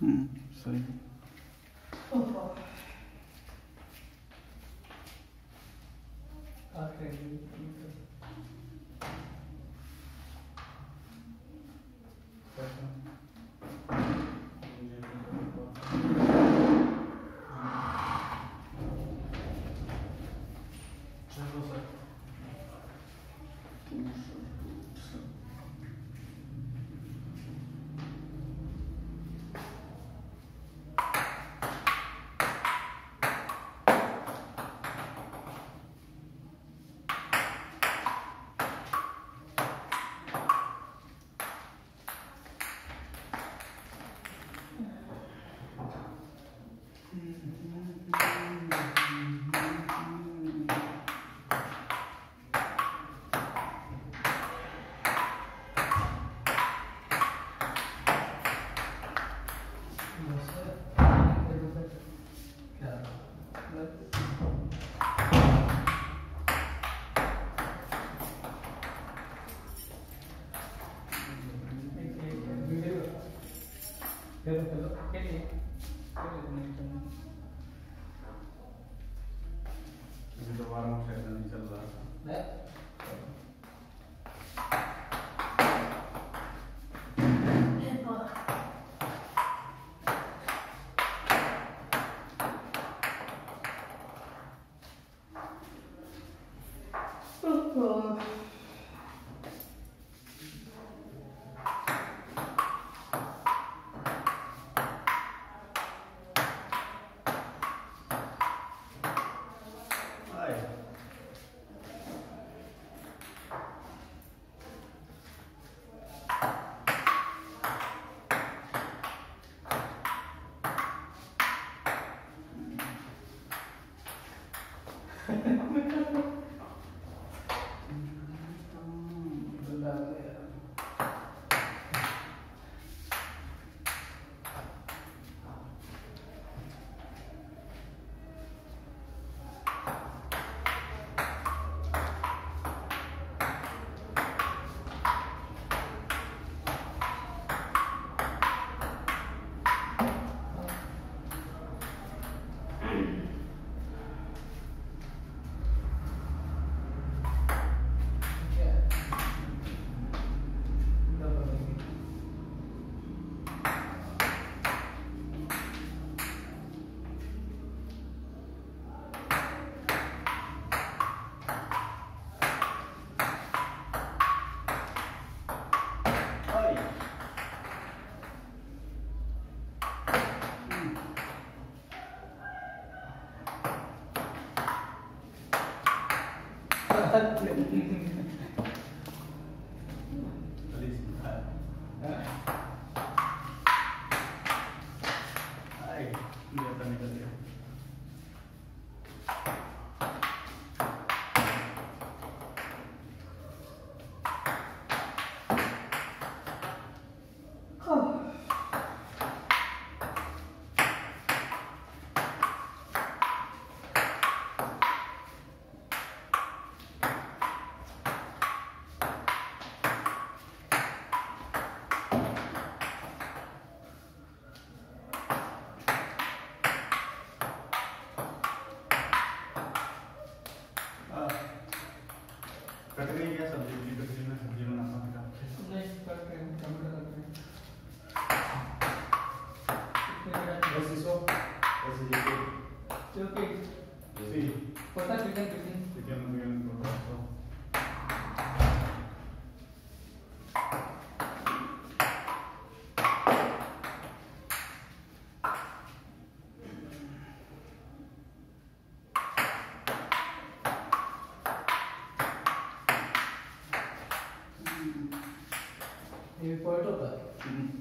Hum, sei. Acredito. né? thất lệnh いう声とだ。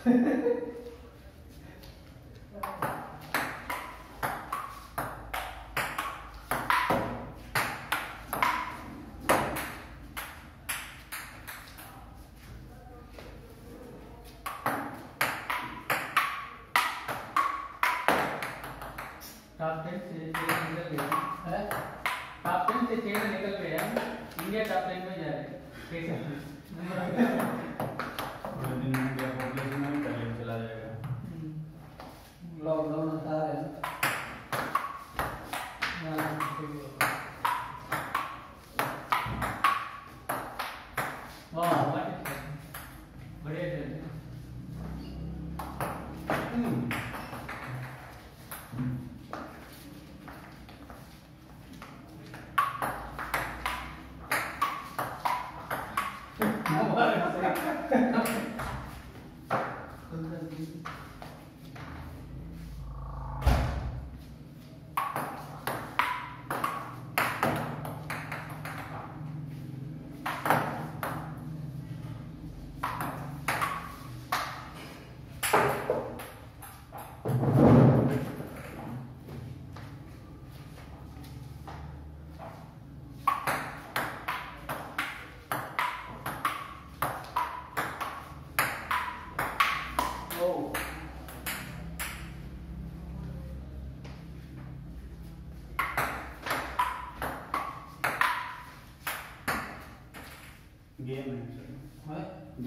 top ten से chain निकल गया है? टॉप टेन से चेन निकल गया इंडिया टॉप टेन में जा रहे है। ठीक है Amen.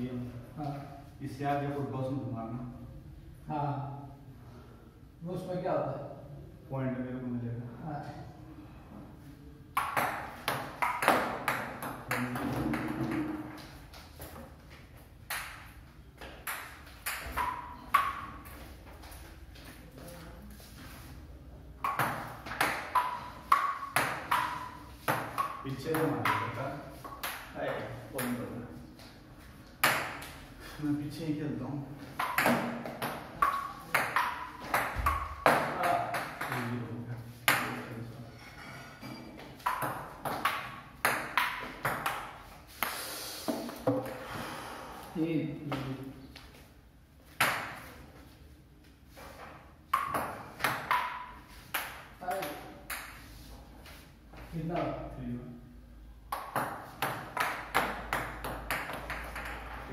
है? हाँ इससे आगे फुटबॉल में घुमाना हाँ वो उसमें क्या होता है पॉइंट मेरे को मिलेगा हाँ पीछे से मार देता है पॉइंट होगा मैं पीछे ही खेलता हूँ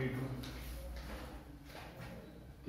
Eight one.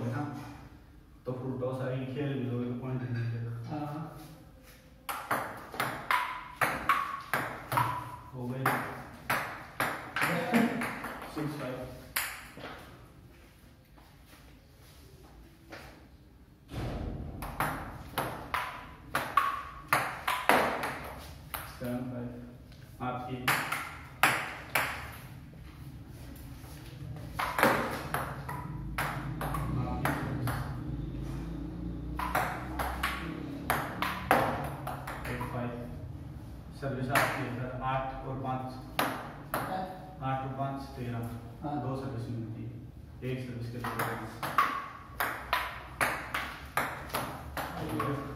¿verdad? सर्विस आपकी है सर आठ और पाँच। आठ और पाँच तेरह। हाँ। दो सर्विस मिलती है। एक सर्विस के लिए।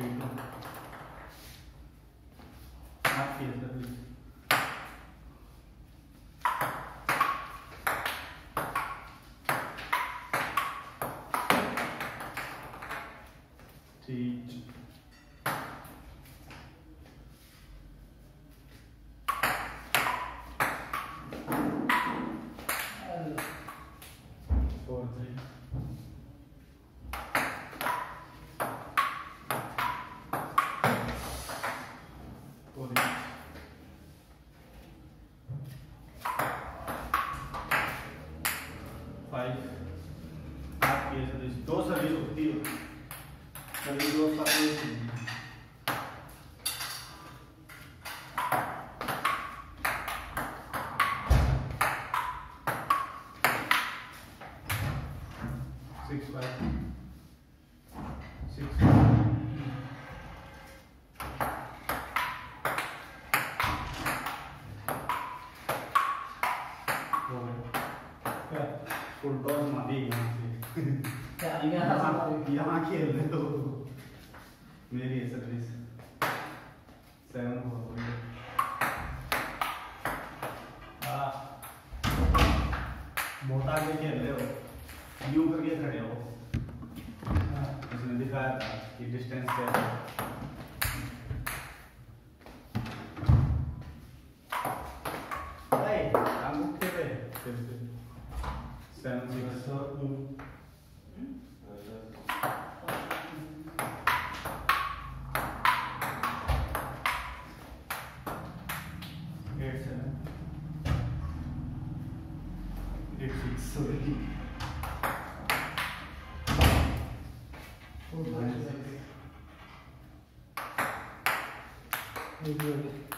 嗯。सिक्स हो गया क्या फुल टॉस मारी यहाँ से खेल रहे हो मेरी है सर्विस सेवन हो गया हाँ मोटा के खेल रहे हो यूं करके खड़े हो हाँ, उसने दिखाया था कि डिस्टेंस क्या है Hey, अंगूठे पे फिर से सेवन सिक्स Thank you.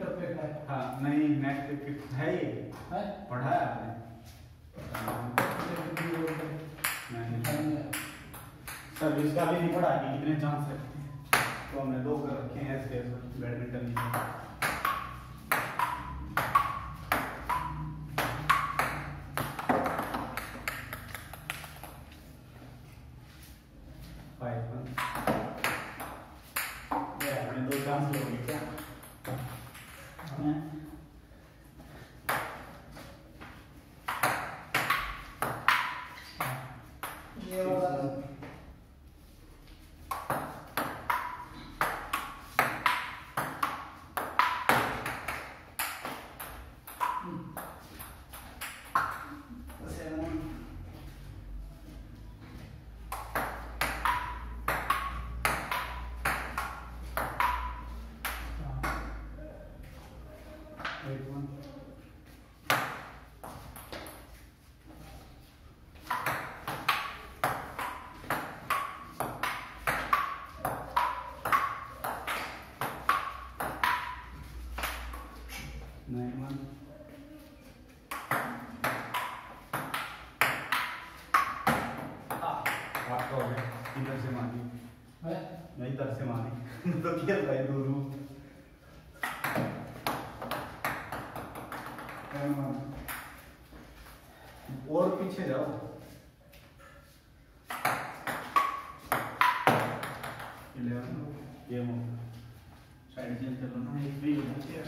पे है। हाँ नहीं नेक्स्ट है ये। हैं? पढ़ा है आपने? नहीं सर्विस का भी नहीं पढ़ा कि कितने चांस है? तो हमने दो कर रखे हैं ऐसे बैडमिंटन की। फाइव वन ये हमने दो चांस लोगे आपका हो गया इधर से मानी है नहीं इधर से मानी तो क्या था ये दोनों और पीछे जाओ इलेवन ये वो साइड चेंज कर लो ना ये फ्री हो गया